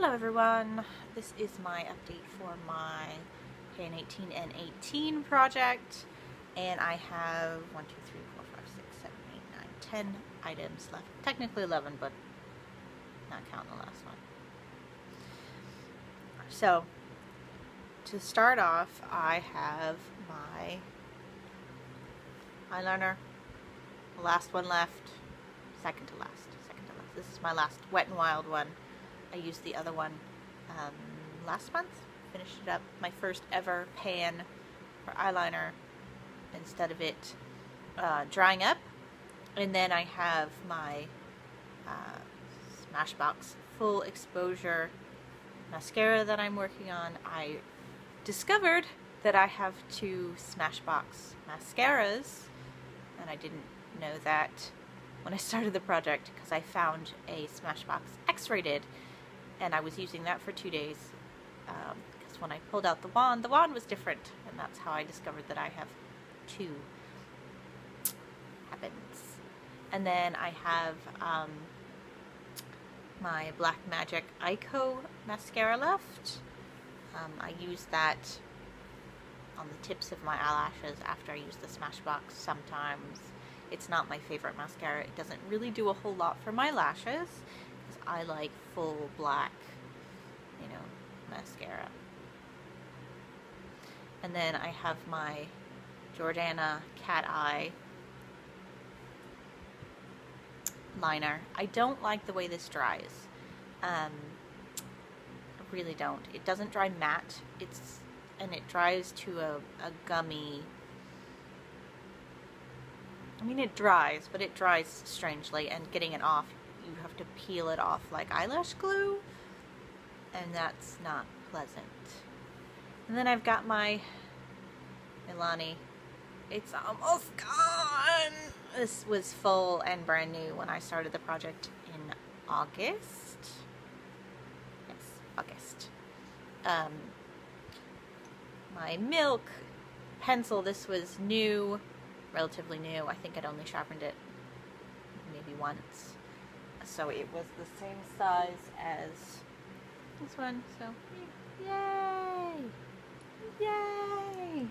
Hello everyone, this is my update for my KN18 and 18 project and I have 1, 2, 3, 4, 5, 6, 7, 8, 9, 10 items left. Technically 11 but not counting the last one. So to start off I have my eyeliner, the last one left, second to last, second to last. This is my last Wet n Wild one. I used the other one um, last month. Finished it up. My first ever pan for eyeliner instead of it uh, drying up. And then I have my uh, Smashbox Full Exposure mascara that I'm working on. I discovered that I have two Smashbox mascaras and I didn't know that when I started the project because I found a Smashbox X-rated and I was using that for two days because um, when I pulled out the wand, the wand was different, and that's how I discovered that I have two. Happens. And then I have um, my Black Magic Ico mascara left. Um, I use that on the tips of my eyelashes after I use the Smashbox sometimes. It's not my favorite mascara. It doesn't really do a whole lot for my lashes I like full black, you know, mascara. And then I have my Jordana Cat Eye liner. I don't like the way this dries. Um, I really don't. It doesn't dry matte. It's and it dries to a, a gummy I mean it dries, but it dries strangely and getting it off you have to peel it off like eyelash glue and that's not pleasant. And then I've got my Milani. It's almost gone! This was full and brand new when I started the project in August. Yes, August. Um, my Milk pencil, this was new, relatively new. I think I'd only sharpened it maybe once so it was the same size as this one so yay! Yay!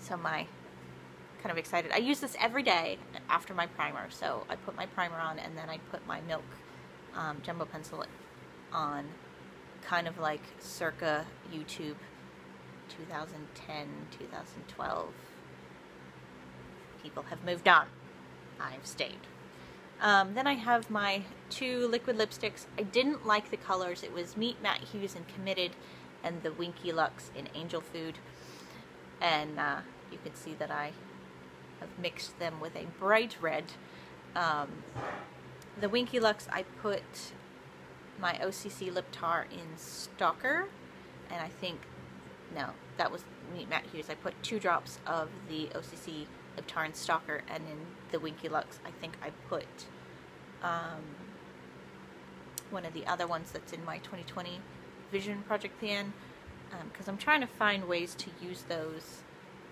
So my kind of excited. I use this every day after my primer. So I put my primer on and then I put my milk um, jumbo pencil on kind of like circa YouTube 2010 2012 people have moved on. I've stayed um, then I have my two liquid lipsticks. I didn't like the colors. It was Meet Matte Hughes and Committed and the Winky Lux in Angel Food. And uh, you can see that I have mixed them with a bright red. Um, the Winky Lux, I put my OCC lip tar in Stalker. And I think, no, that was Meet Matte Hughes. I put two drops of the OCC of Tarn Stalker, and in the Winky Lux, I think I put um, one of the other ones that's in my 2020 Vision Project Pan, because um, I'm trying to find ways to use those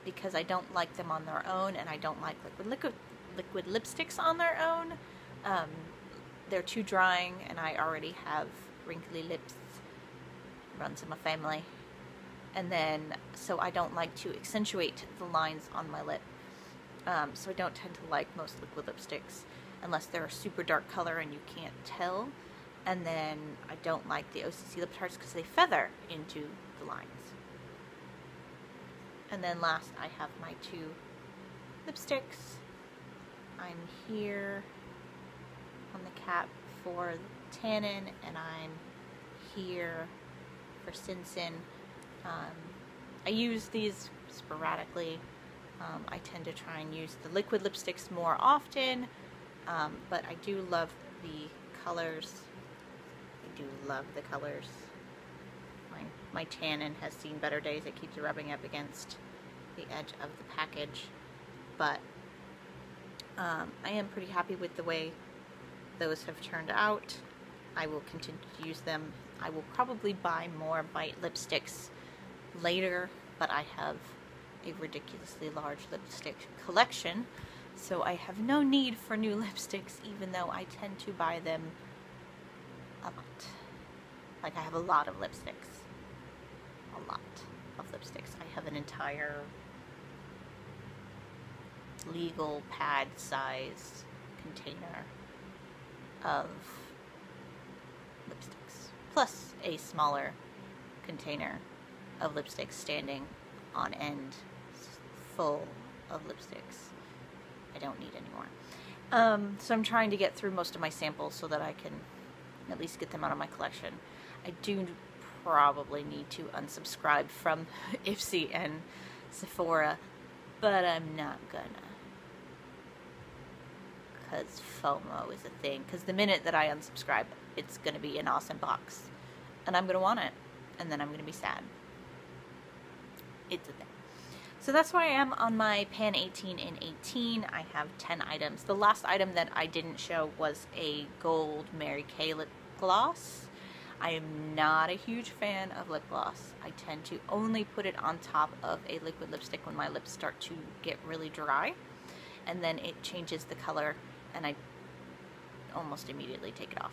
because I don't like them on their own, and I don't like liquid liquid liquid lipsticks on their own. Um, they're too drying, and I already have wrinkly lips. Runs in my family and then so I don't like to accentuate the lines on my lip um, so I don't tend to like most liquid lipsticks unless they're a super dark color and you can't tell. And then I don't like the OCC lip tarts because they feather into the lines. And then last I have my two lipsticks. I'm here on the cap for Tannin and I'm here for Sin Sin. Um, I use these sporadically um, I tend to try and use the liquid lipsticks more often, um, but I do love the colors. I do love the colors. My, my tannin has seen better days. It keeps rubbing up against the edge of the package, but um, I am pretty happy with the way those have turned out. I will continue to use them. I will probably buy more Bite lipsticks later, but I have a ridiculously large lipstick collection, so I have no need for new lipsticks even though I tend to buy them a lot. Like I have a lot of lipsticks. A lot of lipsticks. I have an entire legal pad size container of lipsticks. Plus a smaller container of lipsticks standing on end full of lipsticks I don't need anymore. Um, so I'm trying to get through most of my samples so that I can at least get them out of my collection. I do probably need to unsubscribe from Ipsy and Sephora, but I'm not gonna. Because FOMO is a thing. Because the minute that I unsubscribe, it's gonna be an awesome box. And I'm gonna want it. And then I'm gonna be sad. It's a thing. So that's why I am on my Pan 18 in 18. I have 10 items. The last item that I didn't show was a gold Mary Kay lip gloss. I am not a huge fan of lip gloss. I tend to only put it on top of a liquid lipstick when my lips start to get really dry. And then it changes the color and I almost immediately take it off.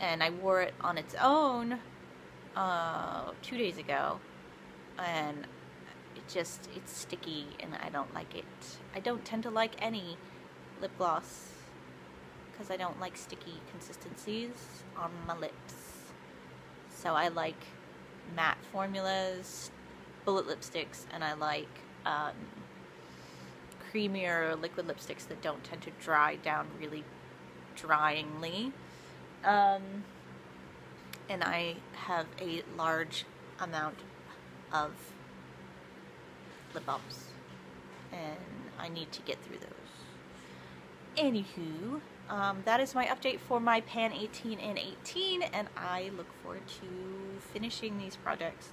And I wore it on its own uh, two days ago and just, it's sticky and I don't like it. I don't tend to like any lip gloss because I don't like sticky consistencies on my lips. So I like matte formulas, bullet lipsticks, and I like um, creamier liquid lipsticks that don't tend to dry down really dryingly. Um, and I have a large amount of lip balms. And I need to get through those. Anywho, um, that is my update for my Pan 18 and 18, and I look forward to finishing these projects,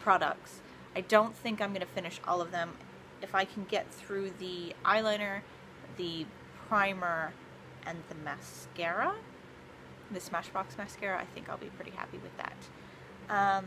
products. I don't think I'm going to finish all of them. If I can get through the eyeliner, the primer, and the mascara, the Smashbox mascara, I think I'll be pretty happy with that. Um,